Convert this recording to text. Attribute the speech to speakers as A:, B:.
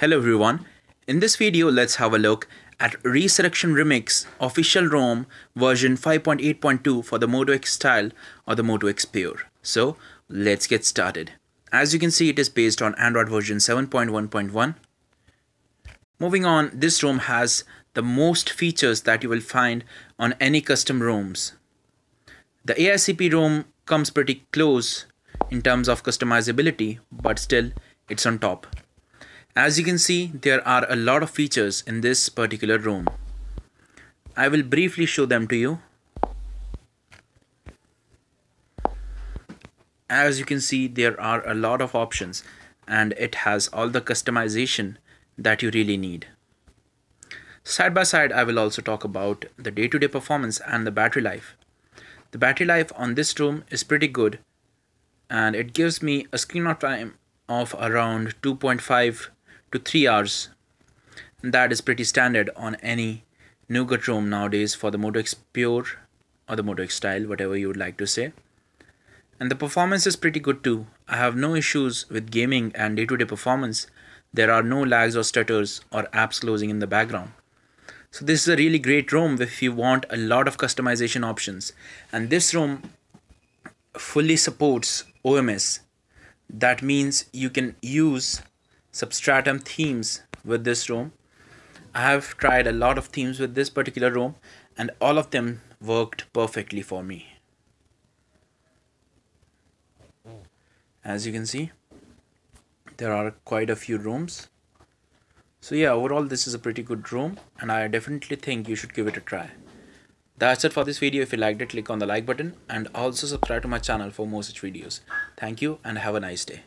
A: Hello everyone. In this video, let's have a look at Resurrection Remix official ROM version 5.8.2 for the Moto X style or the Moto X Pure. So let's get started. As you can see, it is based on Android version 7.1.1. Moving on, this ROM has the most features that you will find on any custom ROMs. The AICP ROM comes pretty close in terms of customizability, but still it's on top. As you can see, there are a lot of features in this particular ROM. I will briefly show them to you. As you can see, there are a lot of options and it has all the customization that you really need. Side by side, I will also talk about the day-to-day -day performance and the battery life. The battery life on this ROM is pretty good and it gives me a screen time of around 2.5 to 3 hours. That is pretty standard on any Nougat ROM nowadays for the Moto X Pure or the Moto X Style, whatever you would like to say. And the performance is pretty good too. I have no issues with gaming and day-to-day -day performance. There are no lags or stutters or apps closing in the background. So this is a really great ROM if you want a lot of customization options. And this ROM fully supports OMS. That means you can use substratum themes with this ROM. I have tried a lot of themes with this particular ROM and all of them worked perfectly for me. As you can see, there are quite a few rooms. So yeah, overall this is a pretty good ROM and I definitely think you should give it a try. That's it for this video. If you liked it, click on the like button and also subscribe to my channel for more such videos. Thank you and have a nice day.